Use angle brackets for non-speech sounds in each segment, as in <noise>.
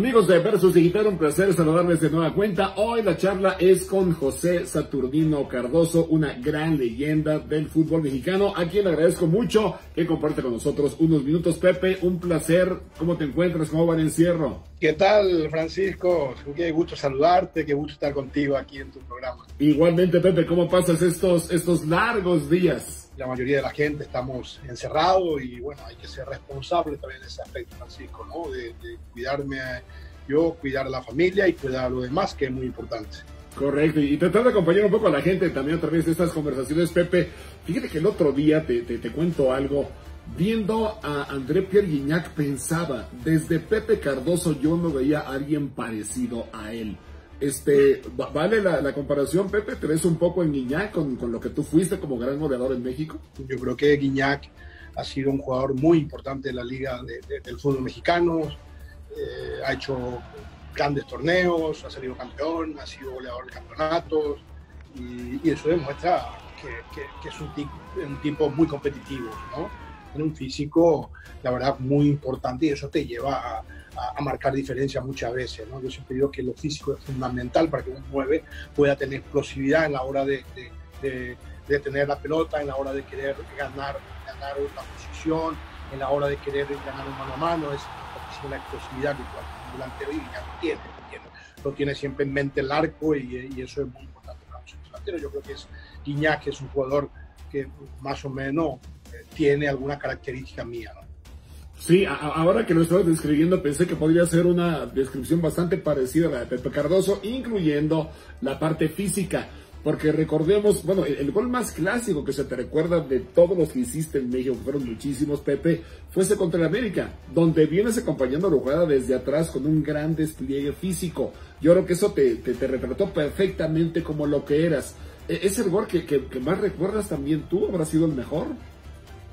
Amigos de Versus Digital, un placer saludarles de nueva cuenta. Hoy la charla es con José Saturnino Cardoso, una gran leyenda del fútbol mexicano, a quien le agradezco mucho que comparte con nosotros unos minutos. Pepe, un placer. ¿Cómo te encuentras? ¿Cómo va el encierro? ¿Qué tal, Francisco? Qué gusto saludarte, qué gusto estar contigo aquí en tu programa. Igualmente, Pepe, ¿cómo pasas estos, estos largos días? La mayoría de la gente estamos encerrados y bueno, hay que ser responsable también de ese aspecto, Francisco, ¿no? De, de cuidarme yo, cuidar a la familia y cuidar a los demás, que es muy importante. Correcto, y tratar de acompañar un poco a la gente también a través de estas conversaciones, Pepe. Fíjate que el otro día te, te, te cuento algo. Viendo a André Pierre Guignac pensaba, desde Pepe Cardoso yo no veía a alguien parecido a él. Este, ¿Vale la, comparación, Pepe? ¿Te ves un poco en Guiñac con, con, lo que tú fuiste como gran goleador en México? Yo creo que Guiñac ha sido un jugador muy importante en la liga de, de, del fútbol mexicano. Eh, ha hecho grandes torneos, ha salido campeón, ha sido goleador de campeonatos y, y eso demuestra que, es un un tipo muy competitivo, ¿no? Tiene un físico, la verdad, muy importante y eso te lleva a, a, marcar diferencias muchas veces. ¿no? Yo siempre digo que lo físico es fundamental para que un 9 pueda tener explosividad en la hora de, de, de, de, tener la pelota, en la hora de querer ganar, ganar una posición, en la hora de querer ganar un mano a mano. Es la explosividad que un delantero y ya lo tiene, tiene, lo tiene siempre en mente el arco y, y eso es muy importante para nosotros. Delantero, yo creo que es Guiñac, que es un jugador que más o menos tiene alguna característica mía. ¿no? Sí, a, ahora que lo estaba describiendo pensé que podría ser una descripción bastante parecida a la de Pepe Cardoso, incluyendo la parte física. Porque recordemos, bueno, el, gol más clásico que se te recuerda de todos los que hiciste en México, que fueron muchísimos, Pepe, fue ese contra el América, donde vienes acompañando la jugada desde atrás con un gran despliegue físico. Yo creo que eso te, te, te retrató perfectamente como lo que eras. E, ¿Es el gol que, que, que, más recuerdas también tú? ¿Habrá sido el mejor?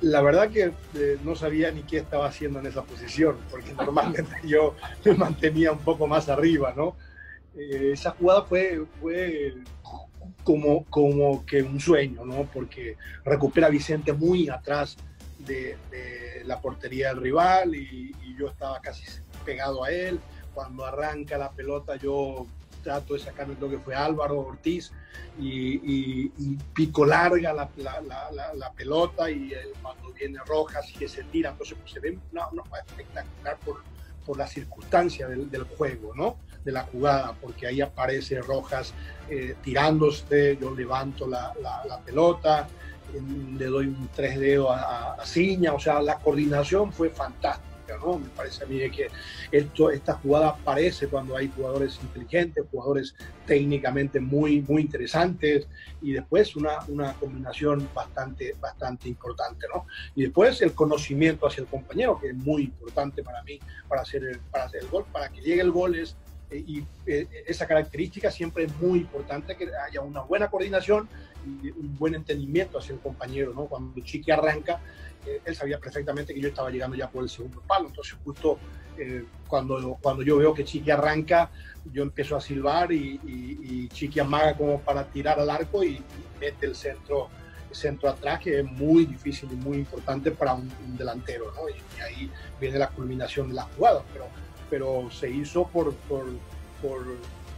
La verdad que eh, no sabía ni qué estaba haciendo en esa posición, porque <laughs> normalmente yo me mantenía un poco más arriba, ¿no? Eh, esa jugada fue, fue como, como que un sueño, ¿no? Porque recupera a Vicente muy atrás de, de la portería del rival y, y, yo estaba casi pegado a él. Cuando arranca la pelota yo trato de sacarme lo que fue Álvaro Ortiz y, pico larga la, pelota y el, cuando viene Rojas y que se tira, entonces pues, se ve una, una espectacular por, por la circunstancia del, juego, ¿no? de la jugada, porque ahí aparece Rojas eh, tirándose, yo levanto la, pelota, eh, le doy un tres dedos a, a, Ciña, o sea, la coordinación fue fantástica, ¿no? Me parece a mí que esto, esta jugada aparece cuando hay jugadores inteligentes, jugadores técnicamente muy, muy interesantes, y después una, una combinación bastante, bastante importante, ¿no? Y después el conocimiento hacia el compañero, que es muy importante para mí, para hacer el, para hacer el gol, para que llegue el gol es y eh, esa característica siempre es muy importante que haya una buena coordinación un buen entendimiento hacia el compañero, ¿no? Cuando Chiqui arranca, eh, él sabía perfectamente que yo estaba llegando ya por el segundo palo, entonces justo eh, cuando, cuando yo veo que Chiqui arranca, yo empiezo a silbar y, y, y Chiqui amaga como para tirar al arco y, y mete el centro centro atrás que es muy difícil y muy importante para un, un delantero, ¿no? Y, ahí viene la culminación de la jugada, pero pero se hizo por, por, por,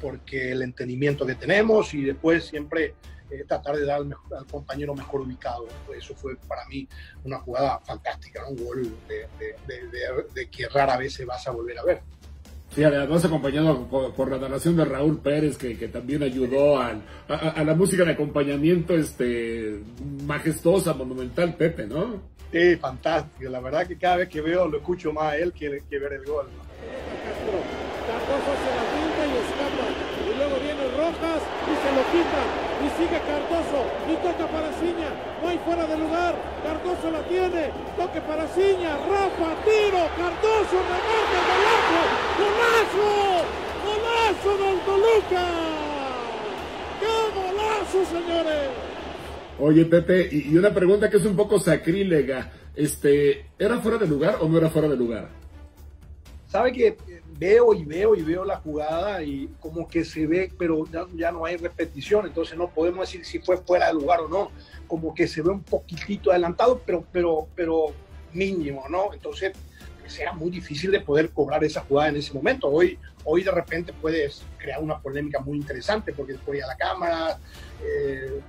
porque el entendimiento que tenemos y después siempre eh, tratar de dar al, mejor, al, compañero mejor ubicado. Eso fue para mí una jugada fantástica, ¿no? un gol de, de, de, de, que rara vez se vas a volver a ver. Sí, además acompañado por, por, la narración de Raúl Pérez, que, que también ayudó al, a, a, la música de acompañamiento este, majestuosa, monumental, Pepe, ¿no? Sí, fantástico. La verdad que cada vez que veo, lo escucho más a él que, que ver el gol. ¿no? Castro. Se la pinta y escapa. Y luego viene Rojas y se lo quita. Y sigue Cardoso. Y toca para Ciña. No hay fuera de lugar. Cardoso la tiene. Toque para Ciña. Rafa, tiro. Cardoso remate golazo. ¡Golazo! ¡Golazo del Toluca! ¡Qué golazo, señores! Oye, Pepe, y una pregunta que es un poco sacrílega. Este, ¿Era fuera de lugar o no era fuera de lugar? Sabe que veo y veo y veo la jugada y como que se ve, pero ya, ya, no hay repetición, entonces no podemos decir si fue fuera de lugar o no, como que se ve un poquitito adelantado, pero, pero, pero mínimo, ¿no? Entonces pues era muy difícil de poder cobrar esa jugada en ese momento. Hoy, hoy de repente puedes crear una polémica muy interesante porque después a la cámara, eh,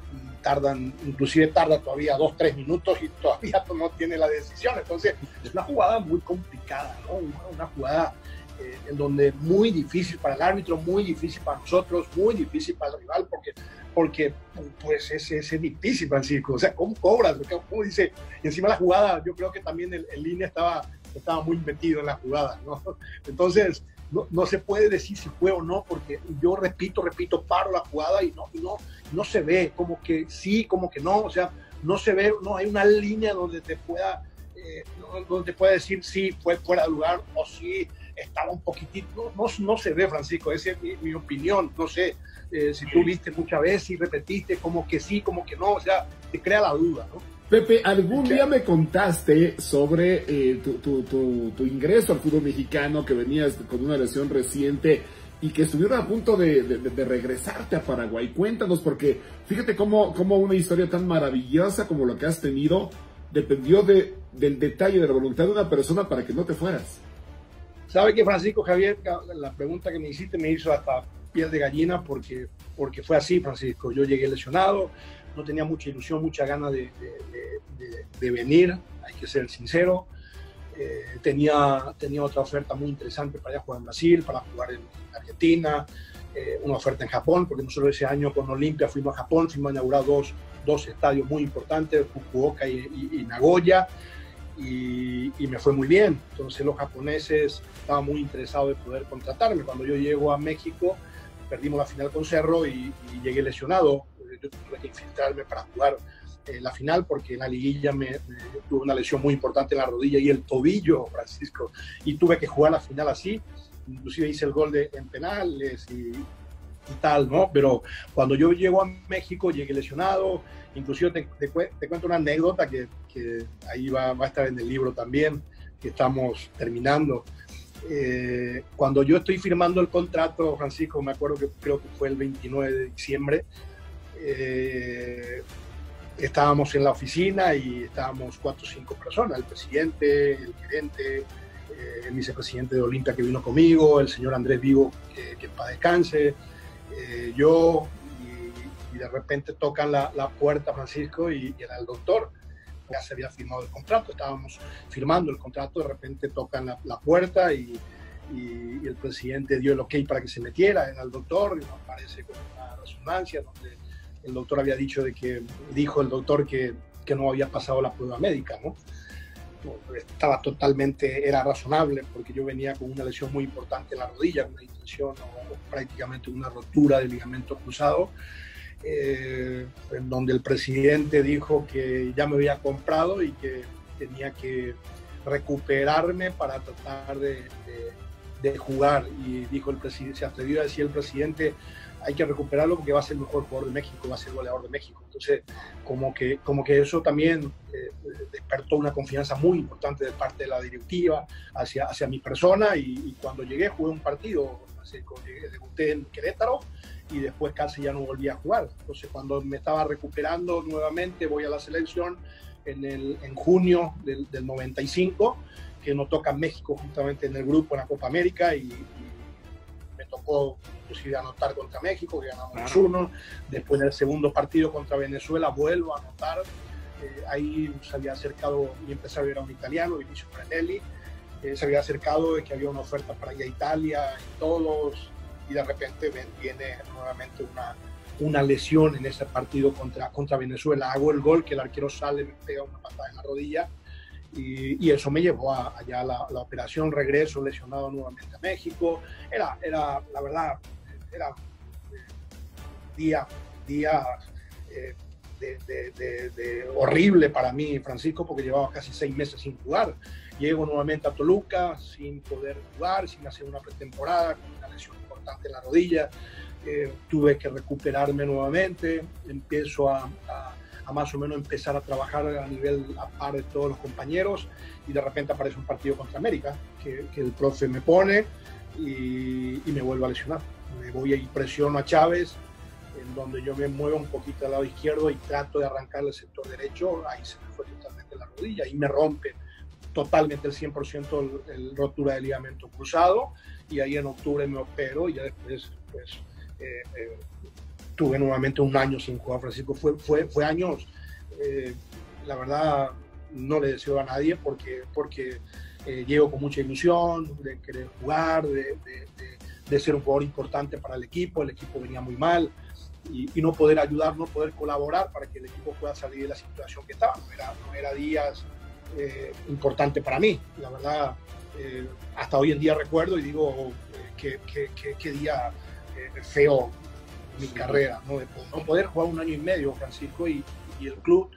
tardan, inclusive tarda todavía dos, tres minutos y todavía <laughs> no tiene la decisión. Entonces es una jugada muy complicada, ¿no? una, jugada eh, en donde muy difícil para el árbitro, muy difícil para nosotros, muy difícil para el rival porque porque pues es, es, difícil, Francisco. O sea, ¿cómo cobras? ¿Cómo dice? Y encima la jugada, yo creo que también el, línea estaba, estaba muy metido en la jugada, ¿no? <laughs> Entonces, no, no, se puede decir si fue o no, porque yo repito, repito, paro la jugada y no, no, no se ve, como que sí, como que no, o sea, no se ve, no hay una línea donde te pueda, eh, donde te pueda decir si fue fuera de lugar o si estaba un poquitito, no, no, se ve, Francisco, esa es mi, mi opinión, no sé, eh, si tú viste muchas veces y repetiste como que sí, como que no, o sea, te crea la duda, ¿no? Pepe, algún día me contaste sobre eh, tu, tu, tu, ingreso al fútbol mexicano, que venías con una lesión reciente y que estuvieron a punto de, de, regresarte a Paraguay. Cuéntanos, porque fíjate cómo, cómo, una historia tan maravillosa como lo que has tenido dependió de, del detalle, de la voluntad de una persona para que no te fueras. ¿Sabe que Francisco Javier, la pregunta que me hiciste me hizo hasta piel de gallina porque, porque fue así, Francisco. Yo llegué lesionado, no tenía mucha ilusión, mucha ganas de, de, venir, hay que ser sincero. Eh, tenía, tenía otra oferta muy interesante para ir a jugar en Brasil, para jugar en Argentina, eh, una oferta en Japón, porque nosotros ese año con Olimpia fuimos a Japón, fuimos a inaugurar dos, dos estadios muy importantes, Fukuoka y, Nagoya, y, y, me fue muy bien. Entonces los japoneses estaban muy interesados de poder contratarme. Cuando yo llego a México, perdimos la final con Cerro y, llegué lesionado. Yo tuve que infiltrarme para jugar eh, la final porque en la liguilla me, tuve una lesión muy importante en la rodilla y el tobillo, Francisco, y tuve que jugar la final así. Inclusive hice el gol de, en penales y, tal, ¿no? Pero cuando yo llego a México llegué lesionado. Inclusive te, te, cuento una anécdota que, que ahí va, va, a estar en el libro también, que estamos terminando. Eh, cuando yo estoy firmando el contrato, Francisco, me acuerdo que creo que fue el 29 de diciembre, eh, estábamos en la oficina y estábamos cuatro o cinco personas, el presidente, el gerente, eh, el vicepresidente de Olimpia que vino conmigo, el señor Andrés Vivo, que, que para descanse, yo, y, de repente tocan la, puerta, Francisco, y, y era el doctor ya se había firmado el contrato, estábamos firmando el contrato, de repente tocan la, puerta y, y, el presidente dio el ok para que se metiera, en el doctor, y aparece con una resonancia donde el doctor había dicho de que, dijo el doctor que, que no había pasado la prueba médica, ¿no? Estaba totalmente, era razonable porque yo venía con una lesión muy importante en la rodilla, una intención o prácticamente una rotura del ligamento cruzado eh, en donde el presidente dijo que ya me había comprado y que tenía que recuperarme para tratar de, jugar. Y dijo el presidente, se atrevió a decir el presidente, hay que recuperarlo porque va a ser el mejor jugador de México, va a ser el goleador de México. Entonces, como que, como que eso también eh, despertó una confianza muy importante de parte de la directiva hacia, hacia mi persona y, cuando llegué jugué un partido, así, debuté en Querétaro y después casi ya no volví a jugar. Entonces cuando me estaba recuperando nuevamente voy a la selección en, el, en junio del, del 95, que nos toca México justamente en el grupo en la Copa América y, me tocó inclusive anotar contra México, que ganamos uno. Después en el segundo partido contra Venezuela vuelvo a anotar. Eh, ahí se había acercado, mi empresario era un italiano, Vinicio Pranelli, eh, se había acercado de que había una oferta para ir a Italia y todos y de repente viene nuevamente una, una lesión en ese partido contra, contra Venezuela. Hago el gol, que el arquero sale, me pega una patada en la rodilla y, y eso me llevó a, allá la, la, operación, regreso lesionado nuevamente a México. Era, era la verdad, era eh, día, día eh, horrible para mí, Francisco, porque llevaba casi seis meses sin jugar. Llego nuevamente a Toluca sin poder jugar, sin hacer una pretemporada, con una lesión en la rodilla, eh, tuve que recuperarme nuevamente, empiezo a, a, más o menos empezar a trabajar a nivel a par de todos los compañeros y de repente aparece un partido contra América que, que el profe me pone y, y, me vuelvo a lesionar. Me voy y presiono a Chávez, en donde yo me muevo un poquito al lado izquierdo y trato de arrancar el sector derecho, ahí se me fue totalmente la rodilla y me rompe totalmente el 100% el, rotura de ligamento cruzado y ahí en octubre me opero y ya después pues, eh, eh, tuve nuevamente un año sin jugar, Francisco. Fue, fue, fue años, eh, la verdad, no le deseo a nadie porque, porque llego con mucha ilusión de querer jugar, de, de, ser un jugador importante para el equipo. El equipo venía muy mal. Y, no poder ayudar, no poder colaborar para que el equipo pueda salir de la situación que estaba. No era, no era días eh, importante para mí. La verdad, eh, hasta hoy en día recuerdo y digo eh, qué día feo mi carrera, ¿no? De no poder jugar un año y medio, Francisco, y, y el club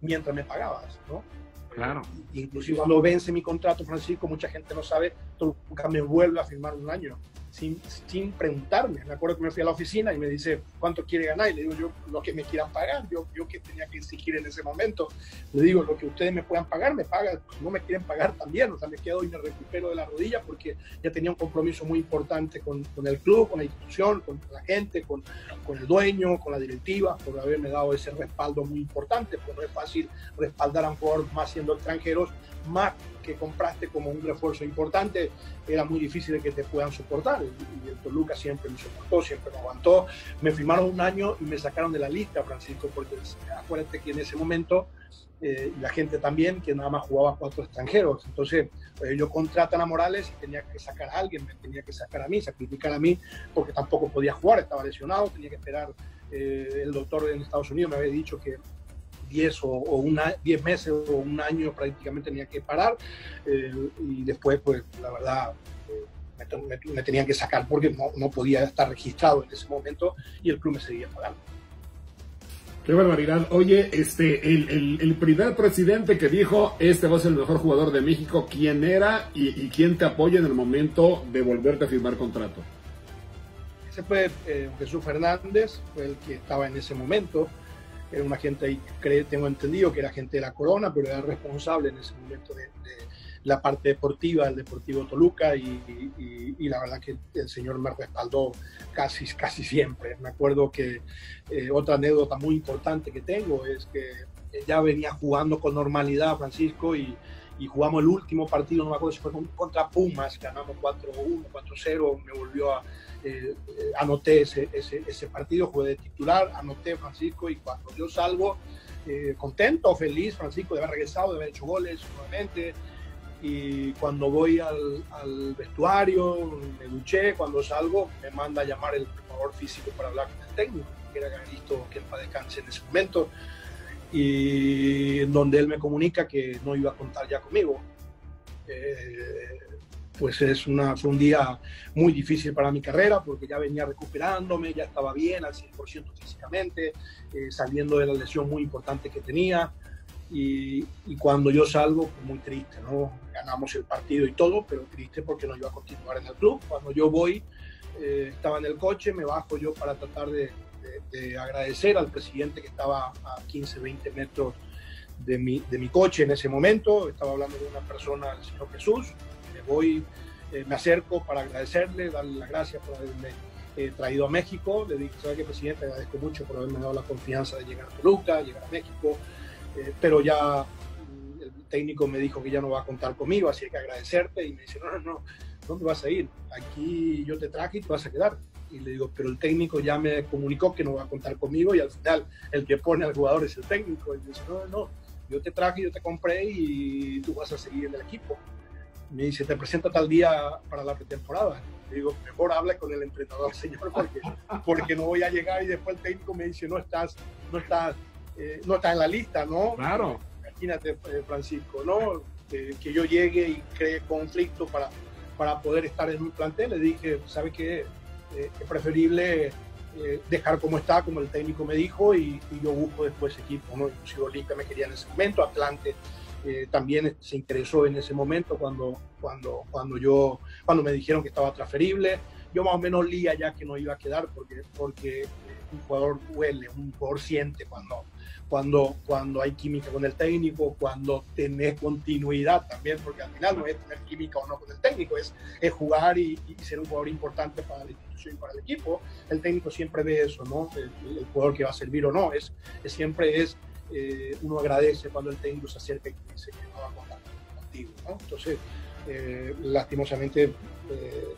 mientras me pagabas, ¿no? Claro. Inclusive cuando vence mi contrato, Francisco, mucha gente no sabe, nunca me vuelve a firmar un año sin, sin preguntarme. Me acuerdo que me fui a la oficina y me dice, ¿cuánto quiere ganar? Y le digo, yo lo que me quieran pagar, yo, yo que tenía que exigir en ese momento. Le digo, lo que ustedes me puedan pagar, me pagan. No me quieren pagar también, o sea, me quedo y me recupero de la rodilla porque ya tenía un compromiso muy importante con, con el club, con la institución, con la gente, con, con el dueño, con la directiva, por haberme dado ese respaldo muy importante, porque no es fácil respaldar a un jugador más siendo extranjeros, más que compraste como un refuerzo importante, era muy difícil que te puedan soportar. Y el Toluca siempre me soportó, siempre me aguantó. Me firmaron un año y me sacaron de la lista, Francisco, porque acuérdate que en ese momento, eh, la gente también, que nada más jugaba cuatro extranjeros. Entonces, eh, yo contratan a Morales y tenía que sacar a alguien, me tenía que sacar a mí, sacrificar a mí, porque tampoco podía jugar, estaba lesionado, tenía que esperar. Eh, el doctor en Estados Unidos me había dicho que 10 o, una, 10 meses o un año prácticamente tenía que parar eh, y después pues la verdad eh, me, tenían que sacar porque no, no, podía estar registrado en ese momento y el club me seguía pagando. Qué barbaridad. Oye, este, el, el, primer presidente que dijo, este va a ser el mejor jugador de México, ¿quién era y, quién te apoya en el momento de volverte a firmar contrato? Ese fue eh, Jesús Fernández, fue el que estaba en ese momento era un agente, tengo entendido que era agente de la Corona, pero era responsable en ese momento de, la parte deportiva del Deportivo Toluca y, la verdad que el señor me respaldó casi, casi siempre. Me acuerdo que eh, otra anécdota muy importante que tengo es que ya venía jugando con normalidad Francisco y, jugamos el último partido, no me acuerdo si fue contra Pumas, ganamos 4-1, 4-0, me volvió a, eh, eh, anoté ese, ese, ese, partido, jugué de titular, anoté Francisco y cuando yo salgo, eh, contento, feliz, Francisco, de haber regresado, de haber hecho goles nuevamente. Y cuando voy al, vestuario, me duché, cuando salgo, me manda a llamar el preparador físico para hablar con el técnico, que era Garito, que el descanse en ese momento, y donde él me comunica que no iba a contar ya conmigo. Eh, pues es una, fue un día muy difícil para mi carrera porque ya venía recuperándome, ya estaba bien al 100% físicamente, eh, saliendo de la lesión muy importante que tenía. Y, cuando yo salgo, pues muy triste, ¿no? Ganamos el partido y todo, pero triste porque no iba a continuar en el club. Cuando yo voy, eh, estaba en el coche, me bajo yo para tratar de, de, agradecer al presidente que estaba a 15, 20 metros de mi, de mi coche en ese momento. Estaba hablando de una persona, el Señor Jesús, Hoy eh, me acerco para agradecerle, darle las gracias por haberme eh, traído a México. Le dije, ¿sabe qué, presidente? Agradezco mucho por haberme dado la confianza de llegar a Toluca, llegar a México, eh, pero ya mm, el técnico me dijo que ya no va a contar conmigo, así que agradecerte. Y me dice, no, no, no, ¿dónde vas a ir? Aquí yo te traje y te vas a quedar. Y le digo, pero el técnico ya me comunicó que no va a contar conmigo y al final el que pone al jugador es el técnico. Y dice, no, no, yo te traje, yo te compré y tú vas a seguir en el equipo me dice, te presento tal día para la pretemporada. Le digo, mejor habla con el entrenador, <laughs> señor, porque, porque no voy a llegar y después el técnico me dice, no estás, no estás, eh, no estás en la lista, ¿no? Claro. Imagínate, eh, Francisco, ¿no? que yo llegue y cree conflicto para, para poder estar en un plantel. Le dije, ¿sabe qué? Eh, es preferible dejar como está, como el técnico me dijo, y, yo busco después equipo, ¿no? Inclusive me quería en ese momento, Atlante eh, también se interesó en ese momento cuando, cuando, cuando, yo, cuando me dijeron que estaba transferible. Yo más o menos lía ya que no iba a quedar porque, porque un jugador huele, un jugador siente cuando, cuando, cuando hay química con el técnico, cuando tenés continuidad también, porque al final no es tener química o no con el técnico, es, es jugar y, ser un jugador importante para la institución y para el equipo. El técnico siempre ve eso, ¿no? El, el jugador que va a servir o no, es, es siempre es eh, uno agradece cuando el técnico se acerca y dice que no va a contar. contigo. Entonces, eh, lastimosamente, eh,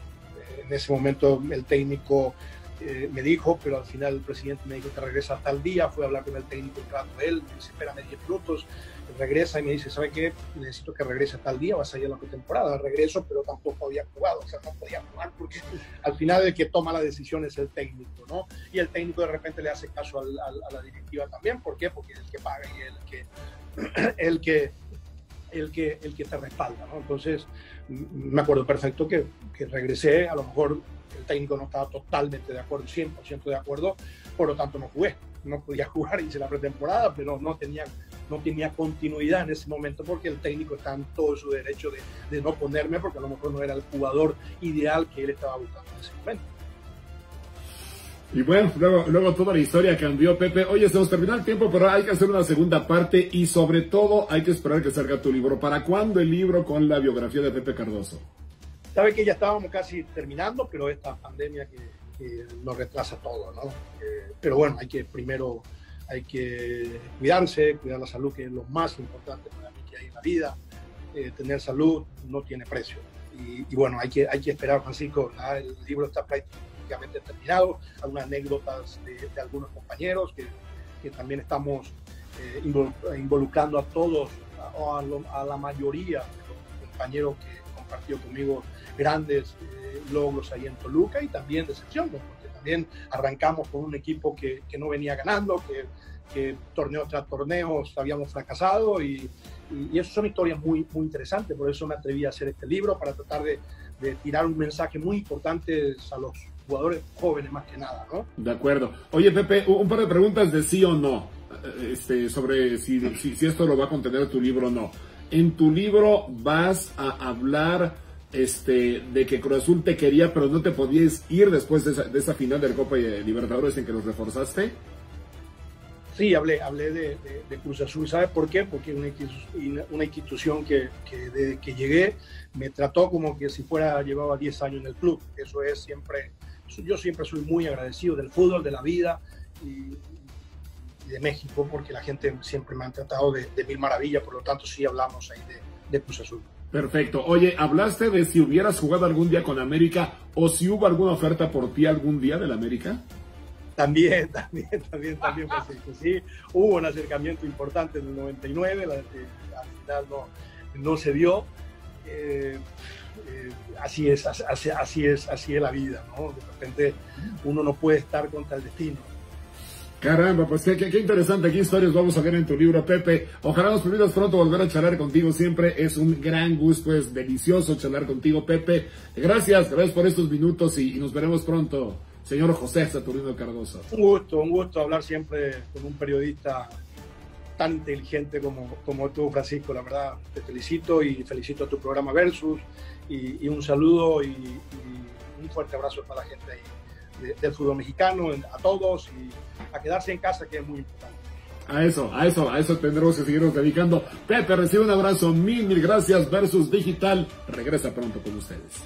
en ese momento el técnico eh, me dijo, pero al final el presidente me dijo que regresa el día, fue a hablar con el técnico un rato él, me dice, espérame 10 minutos, regresa y me dice, ¿sabe qué? Necesito que regrese el día, vas a ir a la pretemporada, regreso, pero tampoco había jugado, o sea, no podía jugar porque al final el que toma la decisión es el técnico, ¿no? Y el técnico de repente le hace caso al, a la directiva también, ¿por qué? Porque es el que paga y el que, <clears throat> el que, el que, el que te respalda, ¿no? Entonces, me acuerdo perfecto que, que regresé, a lo mejor el técnico no estaba totalmente de acuerdo, 100% de acuerdo, por lo tanto no jugué. No podía <laughs> jugar, hice la pretemporada, pero no tenía, no tenía continuidad en ese momento porque el técnico está en todo su derecho de, no ponerme porque a lo mejor no era el jugador ideal que él estaba buscando en ese momento. Y bueno, luego, luego toda la historia cambió, Pepe. Oye, se nos terminó el tiempo, pero hay que hacer una segunda parte y sobre todo hay que esperar que salga tu libro. ¿Para cuándo el libro con la biografía de Pepe Cardoso? Sabe que ya estábamos casi terminando, pero esta pandemia que, que nos retrasa todo, ¿no? Eh, pero bueno, hay que primero hay que cuidarse, cuidar la salud, que es lo más importante para mí que hay en la vida. Eh, tener salud no tiene precio. Y, y, bueno, hay que, hay que esperar, Francisco. ¿no? El libro está prácticamente terminado. Algunas anécdotas de, de algunos compañeros que, que también estamos eh, involucrando a todos, a, a, lo, a la mayoría de los compañeros que compartió conmigo grandes eh, logros ahí en Toluca y también decepciones, porque también arrancamos con un equipo que, que no venía ganando, que, que, torneo tras torneo habíamos fracasado y, y, y eso son historias muy, muy interesantes, por eso me atreví a hacer este libro, para tratar de, de tirar un mensaje muy importante a los jugadores jóvenes más que nada, ¿no? De acuerdo. Oye, Pepe, un par de preguntas de sí o no, este, sobre si, si, si esto lo va a contener tu libro o no. En tu libro vas a hablar este, de que Cruz Azul te quería, pero no te podías ir después de esa, de esa final de la Copa Libertadores en que los reforzaste. Sí, hablé, hablé de, de, de Cruz Azul. ¿Sabe por qué? Porque una, una institución que, que desde que llegué me trató como que si fuera, llevaba 10 años en el club. Eso es siempre, yo siempre soy muy agradecido del fútbol, de la vida y, y de México, porque la gente siempre me ha tratado de, de mil maravillas, por lo tanto sí hablamos ahí de, de Cruz Azul. Perfecto. Oye, hablaste de si hubieras jugado algún día con América o si hubo alguna oferta por ti algún día del América. También, <laughs> también, también, también, Francisco. Sí, hubo un acercamiento importante en el 99, la, eh, al final no, no se dio. Eh, eh, así es, así, así, es, así es la vida, ¿no? De repente uno no puede estar contra el destino. Caramba, pues qué, interesante, qué historias vamos a ver en tu libro, Pepe. Ojalá nos permitas pronto volver a charlar contigo siempre. Es un gran gusto, es delicioso charlar contigo, Pepe. Gracias, gracias por estos minutos y, nos veremos pronto, señor José Saturnino Cardoso. Un gusto, un gusto hablar siempre con un periodista tan inteligente como, como tú, Francisco. La verdad, te felicito y felicito a tu programa Versus y, un saludo y un fuerte abrazo para la gente ahí de, del fútbol mexicano, a todos y a quedarse en casa, que es muy importante. A eso, a eso, a eso tendremos que seguirnos dedicando. Pepe, recibe un abrazo, mil, mil gracias. Versus Digital regresa pronto con ustedes.